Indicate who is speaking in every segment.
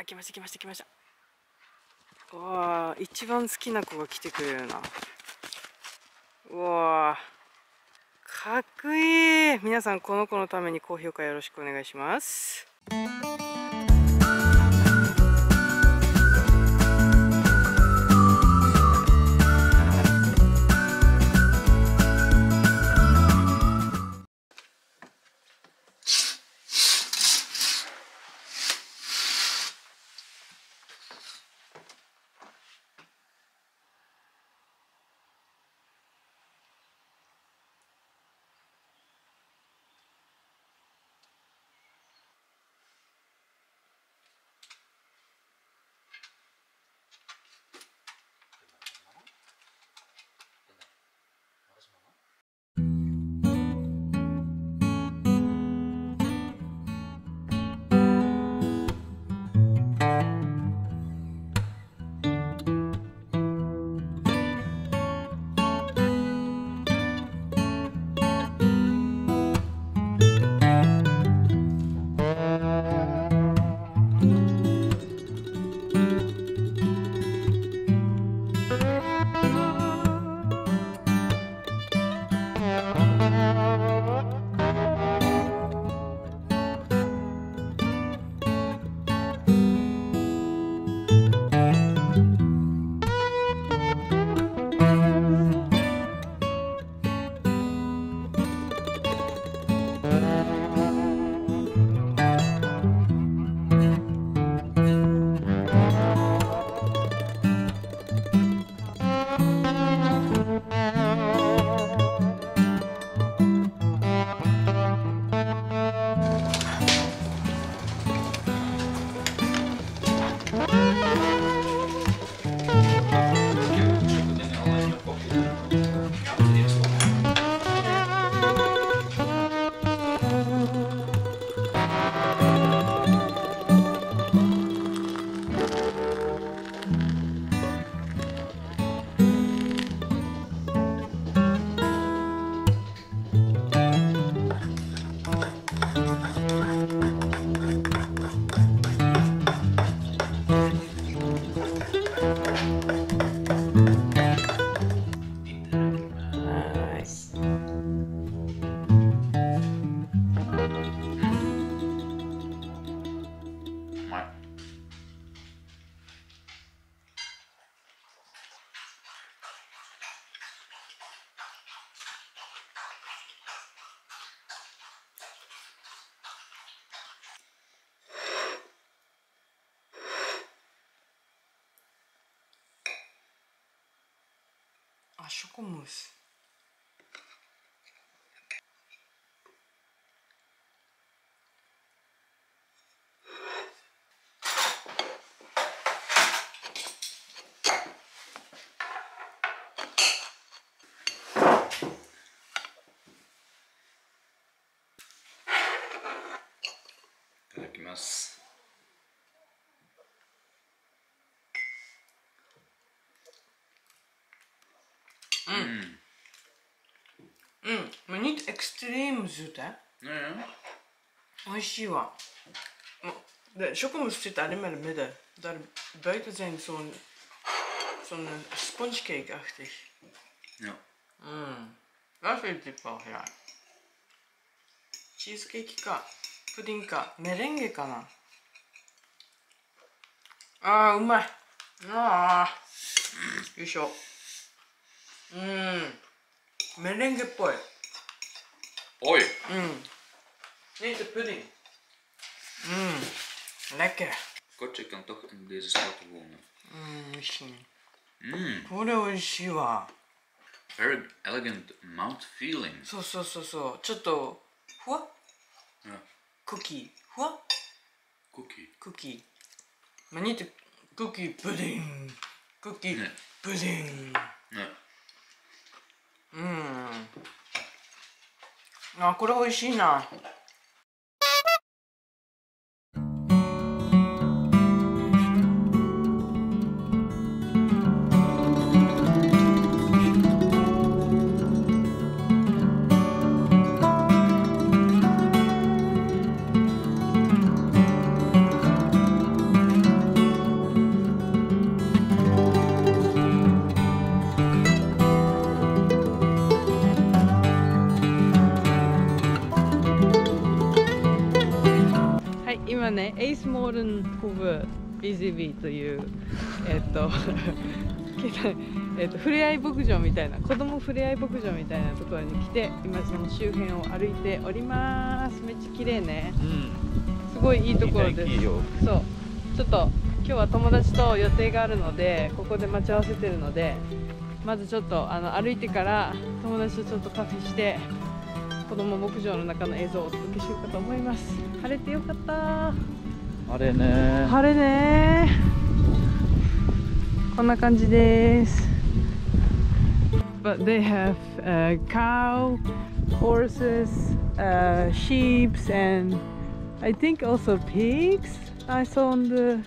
Speaker 1: あ来ました来ました来ました。うわ一番好きな子が来てくれるな。うわあかっこいい。皆さんこの子のために高評価よろしくお願いします。あショコムース
Speaker 2: いただきますうん
Speaker 1: うん men niet extreem zoet hè
Speaker 2: ね
Speaker 1: 美味しいわでショコムース zit alleen maar in het midden daar buiten zijn zo'n zo'n sponge cake achtig
Speaker 2: え ja
Speaker 1: Mm. Dat vind ik wel graag. チーズケーキかプディンかメレンゲかなあーうまいあーよいしょうんメレンゲっぽい
Speaker 2: おい。
Speaker 1: うん。ね
Speaker 2: え、プデン。うん。レ。ん。
Speaker 1: うん、美い。しいわ。そうそうそうそう。ちょっと、ふわっ。クッキー。ふわっ。
Speaker 2: クッキー。
Speaker 1: クッキー。まあ、にて、クッキー、プディン。クッキー、プデン。
Speaker 2: ね
Speaker 1: うん。あ、これ美味しいな。ールンホブビジビーというえっと えっとふれあい牧場みたいな子供ふれあい牧場みたいなところに来て今その周辺を歩いております。めっちゃ綺麗ね。
Speaker 3: うん。
Speaker 1: すごいいいところです。そう。ちょっと今日は友達と予定があるのでここで待ち合わせてるのでまずちょっとあの歩いてから友達とちょっとカフェして子供牧場の中の映像をお届けしようかと思います。晴れてよかった
Speaker 3: あれね
Speaker 1: 晴れねこんな感じです But they have、uh, cow, horses, uh, sheep and I think also pigs I saw on the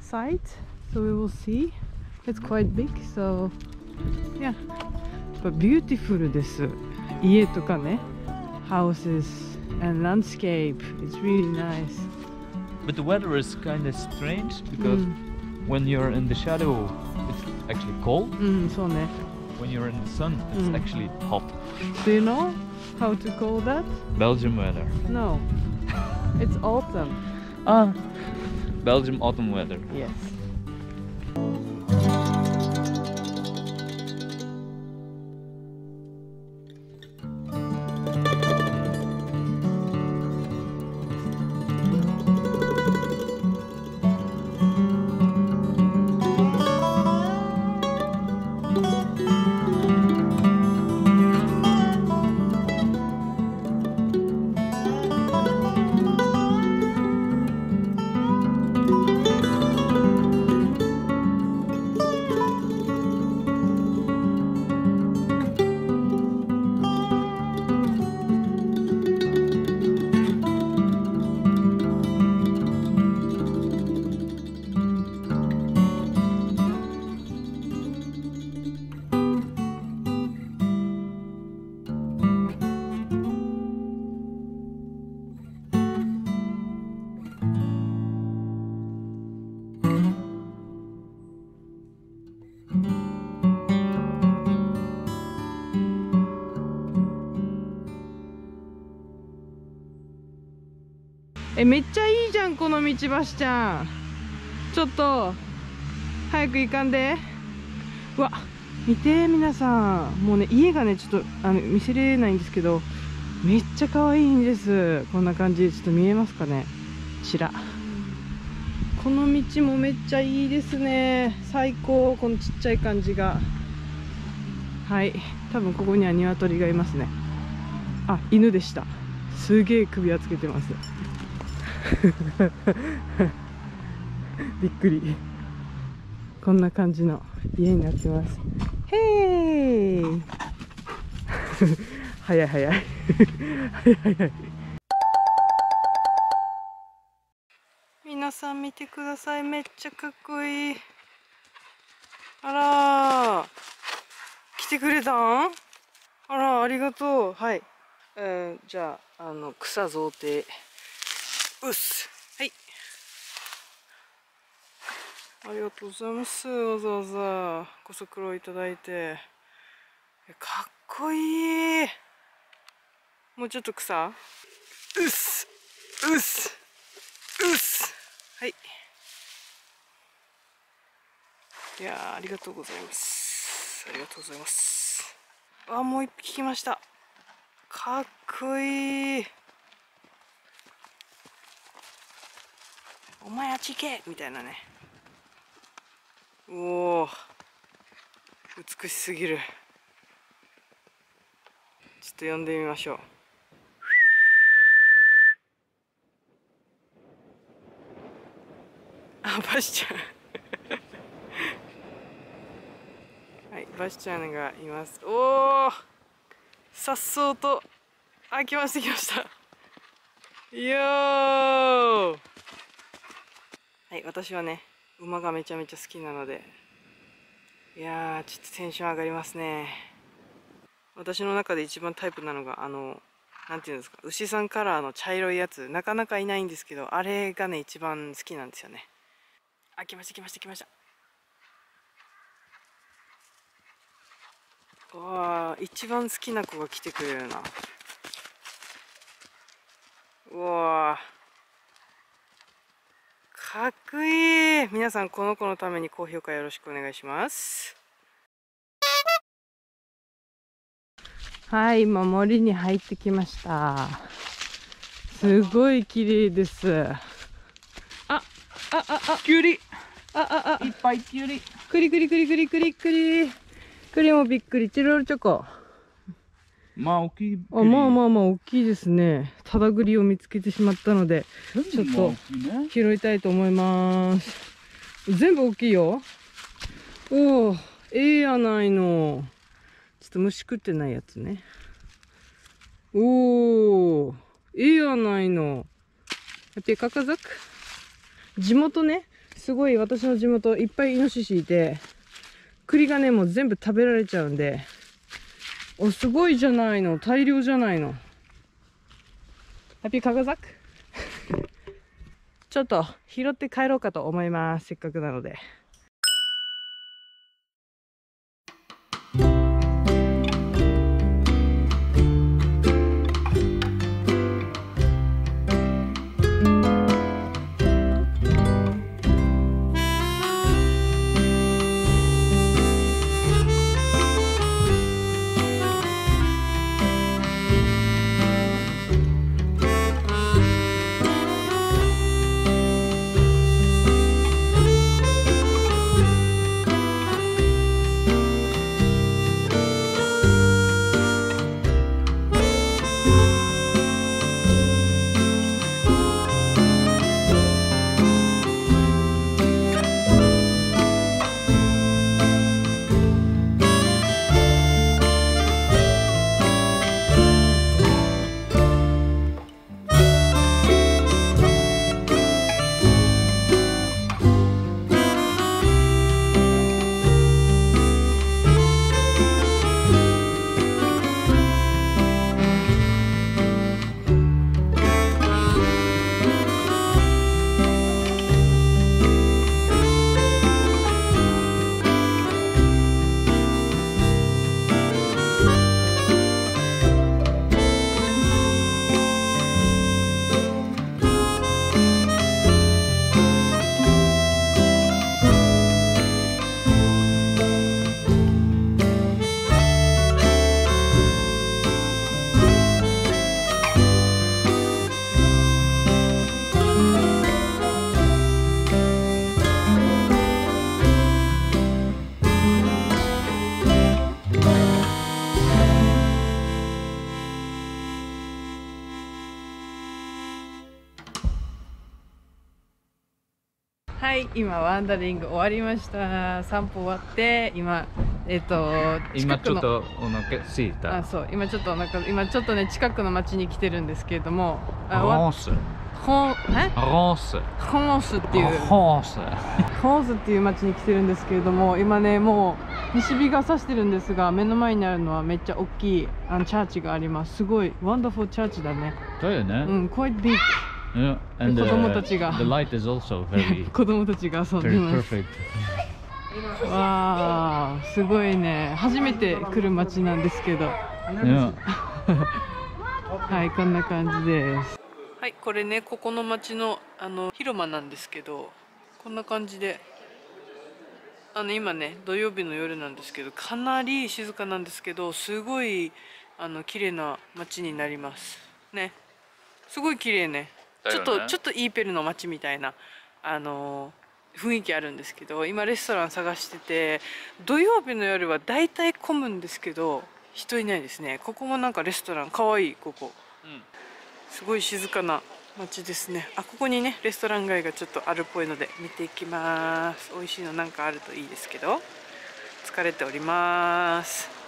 Speaker 1: site so we will see it's quite big so yeah but beautiful です家とかね houses and landscape it's really nice
Speaker 3: But the weather is kind of strange because
Speaker 1: mm.
Speaker 3: when you're in the shadow, it's actually cold.
Speaker 1: Mm, so.
Speaker 3: When you're in the sun, it's
Speaker 1: mm.
Speaker 3: actually hot.
Speaker 1: Do you know how to call that?
Speaker 3: Belgium weather.
Speaker 1: No, it's autumn.
Speaker 3: Ah, Belgium autumn weather.
Speaker 1: Yes. えめっちゃいいじゃんこの道橋ちゃん。ちょっと早く行かんで。うわ見て皆さん。もうね家がねちょっとあの見せれないんですけどめっちゃ可愛いんです。こんな感じちょっと見えますかね。ちら。この道もめっちゃいいですね。最高。このちっちゃい感じが。はい。多分ここには鶏がいますね。あ犬でした。すげえ首輪つけてます。びっくり。こんな感じの家になってます。へー。早い早い。早い早い。皆さん見てください。めっちゃかっこいい。あら来てくれたん？あらありがとう。はい、えーじゃああの草贈呈うっす。はい。ありがとうございます。わざわざご足労いただいて。えかっこいい。もうちょっと草。うっす。うっす。うっす。はい。いやーありがとうございます。ありがとうございます。あもう一匹来ました。かっこいい。お前あっち行けみたいなね。おお美しすぎる。ちょっと呼んでみましょう。あバシちゃん。はいバシちゃんがいます。おおさっそうとあ来ました来ました。よー。はい私はね馬がめちゃめちゃ好きなので。いやーちょっとテンション上がりますね。私の中で一番タイプなのがあのなんていうんですか牛さんカラーの茶色いやつ。なかなかいないんですけどあれがね一番好きなんですよね。あ来ました来ました来ました。わー一番好きな子が来てくれるな。うわかっこいい。皆さんこの子のために高評価よろしくお願いします。はい今森に入ってきました。すごい綺麗です。ああああ。
Speaker 2: キュウリ。
Speaker 1: あああ。
Speaker 2: いっぱいキュウリ。
Speaker 1: くりくりくりくりくりくり。くりもびっくり。チロルチョコ
Speaker 2: まあ大きい
Speaker 1: あまあまあまあ大きいですね。ただ栗を見つけてしまったので
Speaker 2: ち
Speaker 1: ょっと拾いたいと思います。全部大きいよ。おおええやないの。ちょっと虫食ってないやつね。おおええやないの。ペカカザク？地元ね。すごい私の地元いっぱいイノシシいて栗がねもう全部食べられちゃうんでおすごいじゃないの。大量じゃないの。ハピカカザクちょっと拾って帰ろうかと思います。せっかくなので今ワンダリング終わりました散歩終わって今えっ、と
Speaker 3: 今
Speaker 1: 近くの
Speaker 3: ちょっとお腹すいた。
Speaker 1: あそう今ちょっとなんか今ちょっとね近くの町に来てるんですけれども
Speaker 3: ロース。
Speaker 1: ほんえ？
Speaker 3: ロース。
Speaker 1: ホースっていう
Speaker 3: ホース。
Speaker 1: ホースっていう町に来てるんですけれども今ねもう西日が差してるんですが目の前にあるのはめっちゃ大きいあのチャーチがありますすごいワンダフルチャーチだね
Speaker 3: だよね。
Speaker 1: うん quite big
Speaker 3: Yeah, and
Speaker 1: 子
Speaker 3: the,
Speaker 1: 供たちが
Speaker 3: the light is also very
Speaker 1: 子供たちが遊んで
Speaker 3: very
Speaker 1: ます
Speaker 3: perfect.
Speaker 1: わあすごいね初めて来る町なんですけど
Speaker 3: Yeah.
Speaker 1: はいこんな感じですはいこれねここの町のあの広間なんですけどこんな感じであの今ね土曜日の夜なんですけどかなり静かなんですけどすごいあの綺麗な街になりますねすごい綺麗ねちょっとちょっとイーペルの街みたいなあの雰囲気あるんですけど今レストラン探してて土曜日の夜はだいたい混むんですけど人いないですね。ここもなんかレストランかわいいこ。こ、すごい静かな街ですね。あここにねレストラン街がちょっとあるっぽいので見ていきます。美味しいのなんかあるといいですけど。疲れております